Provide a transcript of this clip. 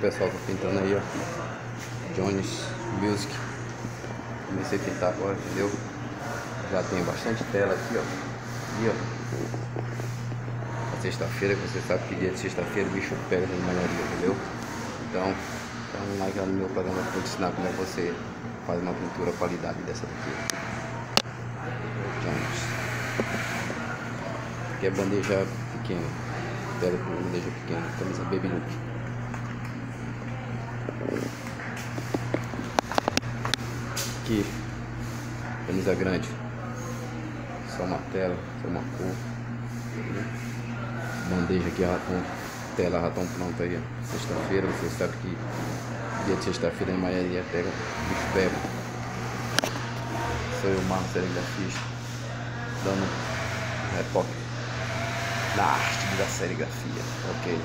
pessoal tá pintando aí, ó. Jones Music. Comecei a pintar agora, entendeu? Já tem bastante tela aqui, ó. Aqui, ó. Sexta-feira, que você sabe que dia de sexta-feira o bicho pega na maioria, entendeu? Então, dá um like lá no meu programa para ensinar como é você faz uma pintura qualidade dessa daqui. Jones. Aqui é bandeja pequena. Tela com bandeja pequena. Camisa Baby Look. Aqui, camisa grande. Só uma tela, só uma cor. Bandeja aqui, ratão, tela, ratão pronto aí. Sexta-feira, você sabe que dia de sexta-feira em maioria pega, bicho pega. Sou eu, Marcos Serigrafista, dando retoque na arte da serigrafia, ok?